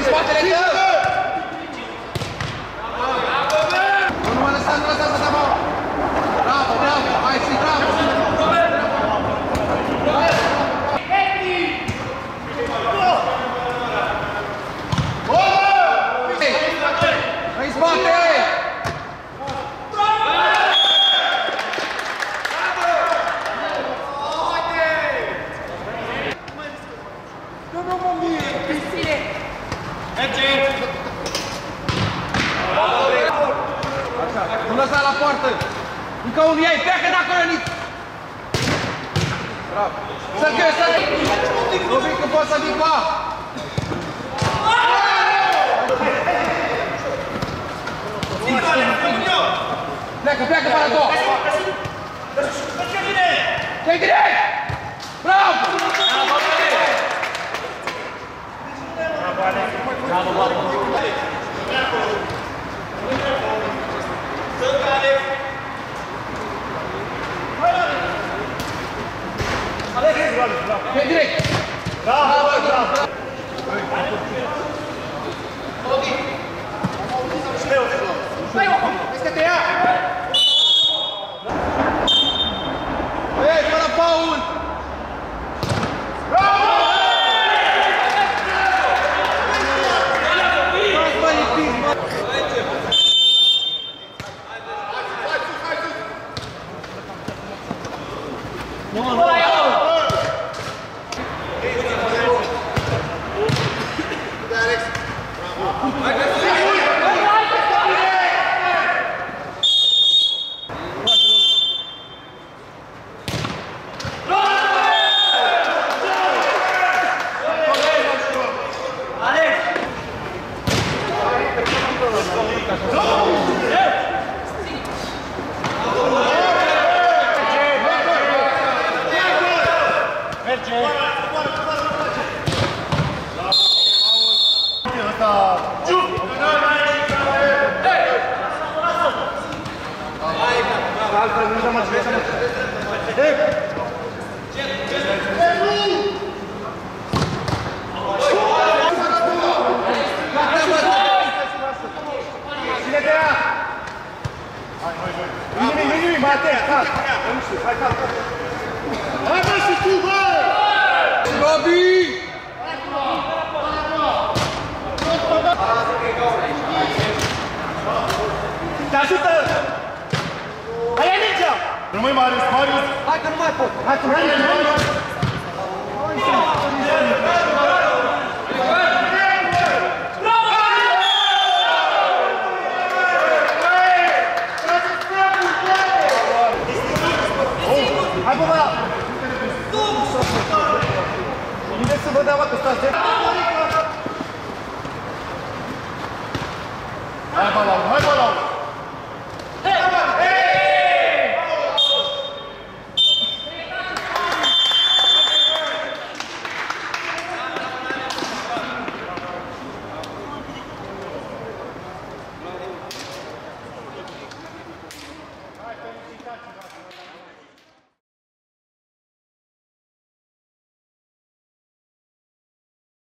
Esporte legal! Poartă! Încă unul ei, pleacă de acolo, Nic! Bravo! Să-l să-l Nu vii că poți să vii cu A! Pleacă, pleacă pe la doua! Te-ai direct! Bravo! Te-ai direct! Bravo, bravo! Vezi că Veja a mão, veja a mão. Ei! Vai, vai, vai! Vai, vai, vai! Vai, vai, vai! Măi, Marius, Marius! Hai că nu mai pot! Hai să Hai, bă, bă! Unde să vă dea, bă, că stați de... Hai, bă, la hai, bă, la